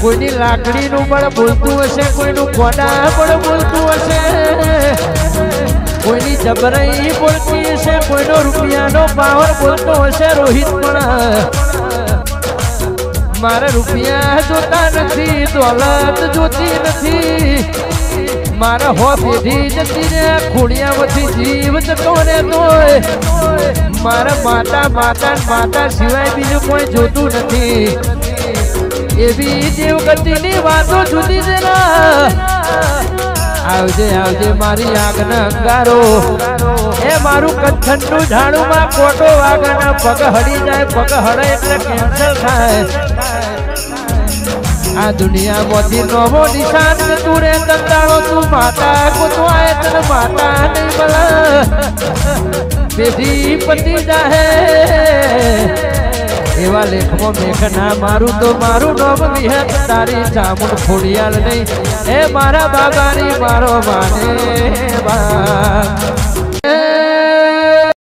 કોઈની લાકડીનું પણ બોલતું હશે, કોઈનું કોડા પણ બોલતું હશે. કોઈની જબરાઈ બોલતી હશે, કોઈનો રૂપિયાનો પાવર બોલતો હશે, રોહિત પણ. મારે રૂપિયા જોતા નથી, દોલત જોતી નથી. મારા હો પેઢી જતી ને ખોડિયામાંથી જીવ જતો ને તોય મારા માતા માતા માતા સિવાય બીજું કોઈ જોતું નથી. એવી દેવગતિની વાતો જુદી છે આવજે આવજે મારી આગના અંગારો. એ મારું કચ્છનનું ઝાડુમાં ખોટો વાગના પગ હડી જાય, પગ હડે એટલે કેન્સલ થાય. આ દુનિયામાંથી નવો નિશાન કે તું રે દંતાળો તું માતા ગોતવાય તને માતા નહીં બલા પેઢી પતિ જાહે. એવા લેખમાં મેઘના મારું તો મારું નામ વિહત તારી ચામુંડ ફોડિયાલ નહીં. એ મારા બાબાની મારો માને.